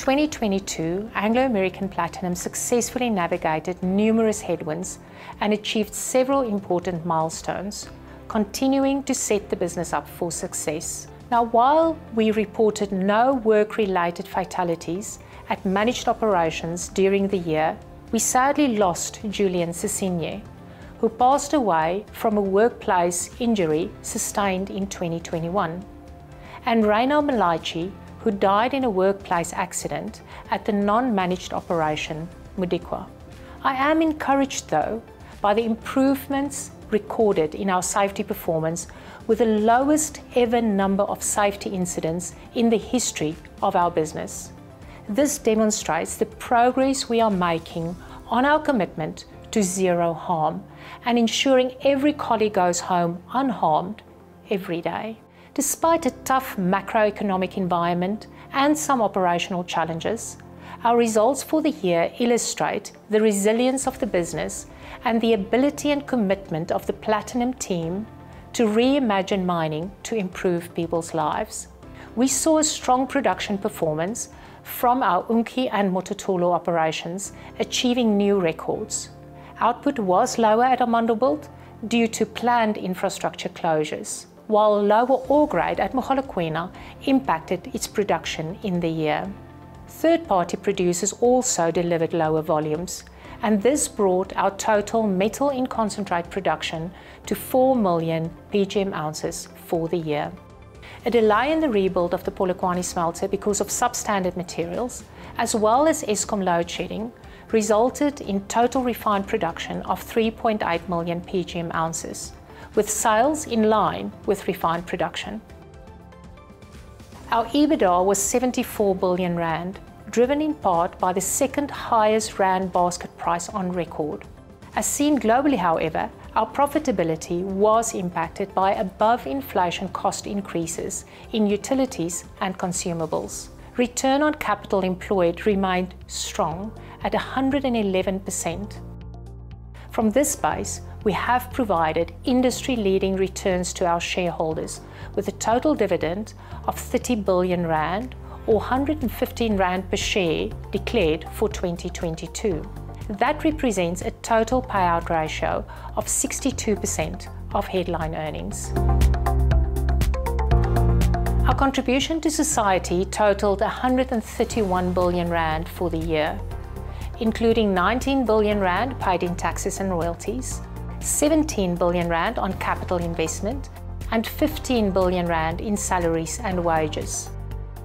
2022, Anglo American Platinum successfully navigated numerous headwinds and achieved several important milestones, continuing to set the business up for success. Now, while we reported no work-related fatalities at managed operations during the year, we sadly lost Julian Sisinye, who passed away from a workplace injury sustained in 2021, and Reino Malaichi, who died in a workplace accident at the non-managed operation Modikwa. I am encouraged, though, by the improvements recorded in our safety performance with the lowest ever number of safety incidents in the history of our business. This demonstrates the progress we are making on our commitment to zero harm and ensuring every colleague goes home unharmed every day. Despite a tough macroeconomic environment and some operational challenges, our results for the year illustrate the resilience of the business and the ability and commitment of the Platinum team to reimagine mining to improve people's lives. We saw a strong production performance from our Unki and Mototolo operations, achieving new records. Output was lower at Amandelbult due to planned infrastructure closures, while lower ore grade at Mogalakwena impacted its production in the year. Third-party producers also delivered lower volumes, and this brought our total metal in concentrate production to 4 million PGM ounces for the year. A delay in the rebuild of the Polokwane smelter because of substandard materials, as well as Eskom load shedding, resulted in total refined production of 3.8 million PGM ounces, with sales in line with refined production. Our EBITDA was 74 billion rand, driven in part by the second highest rand basket price on record. As seen globally, however, our profitability was impacted by above-inflation cost increases in utilities and consumables. Return on capital employed remained strong at 111%. From this base, we have provided industry-leading returns to our shareholders with a total dividend of 30 billion rand or 115 rand per share declared for 2022. That represents a total payout ratio of 62% of headline earnings. Our contribution to society totaled 131 billion rand for the year, including 19 billion rand paid in taxes and royalties, 17 billion rand on capital investment, and 15 billion rand in salaries and wages.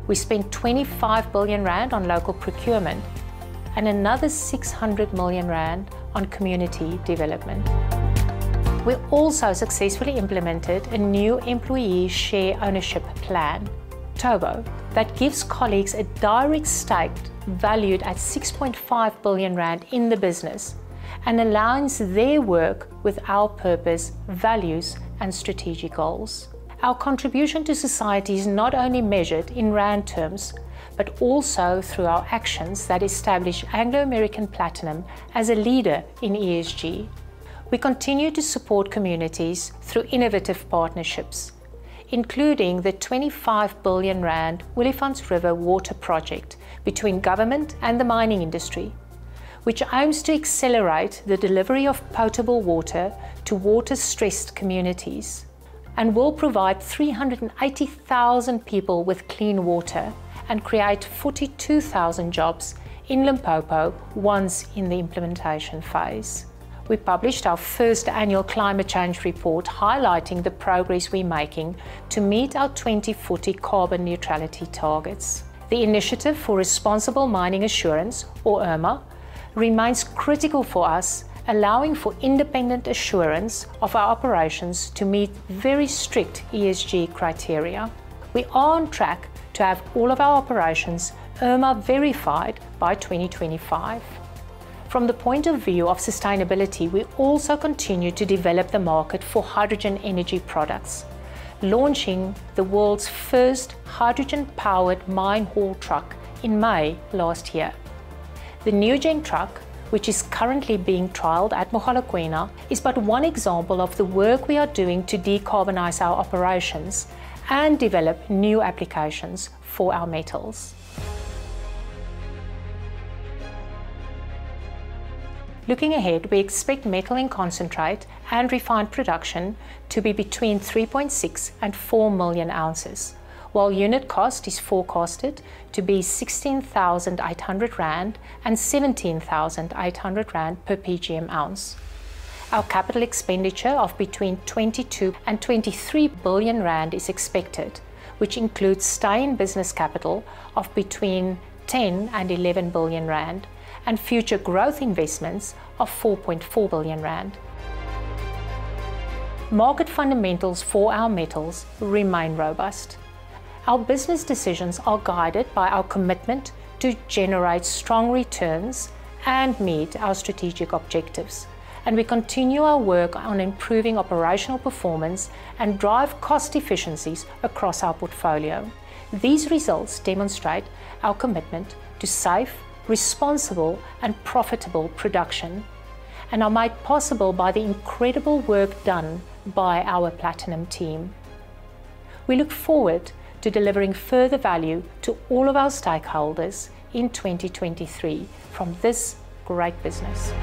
We spent 25 billion rand on local procurement and another 600 million rand on community development. We also successfully implemented a new employee share ownership plan, TOBO, that gives colleagues a direct stake valued at 6.5 billion rand in the business and aligns their work with our purpose, values, and strategic goals. Our contribution to society is not only measured in rand terms, but also through our actions that establish Anglo American Platinum as a leader in ESG. We continue to support communities through innovative partnerships, including the 25 billion rand Olifants River water project between government and the mining industry, which aims to accelerate the delivery of potable water to water-stressed communities and will provide 380,000 people with clean water and create 42,000 jobs in Limpopo once in the implementation phase. We published our first annual climate change report highlighting the progress we're making to meet our 2040 carbon neutrality targets. The Initiative for Responsible Mining Assurance, or IRMA, remains critical for us allowing for independent assurance of our operations to meet very strict ESG criteria. We are on track to have all of our operations IRMA verified by 2025. From the point of view of sustainability, we also continue to develop the market for hydrogen energy products, launching the world's first hydrogen-powered mine haul truck in May last year. The nuGen truck, which is currently being trialled at Mogalakwena, is but one example of the work we are doing to decarbonise our operations and develop new applications for our metals. Looking ahead, we expect metal in concentrate and refined production to be between 3.6 and 4 million ounces, while unit cost is forecasted to be 16,800 Rand and 17,800 Rand per PGM ounce. Our capital expenditure of between 22 and 23 billion Rand is expected, which includes stay-in business capital of between 10 and 11 billion Rand and future growth investments of 4.4 billion Rand. Market fundamentals for our metals remain robust. Our business decisions are guided by our commitment to generate strong returns and meet our strategic objectives, and we continue our work on improving operational performance and drive cost efficiencies across our portfolio. These results demonstrate our commitment to safe, responsible and profitable production and are made possible by the incredible work done by our Platinum team. We look forward to delivering further value to all of our stakeholders in 2023 from this great business.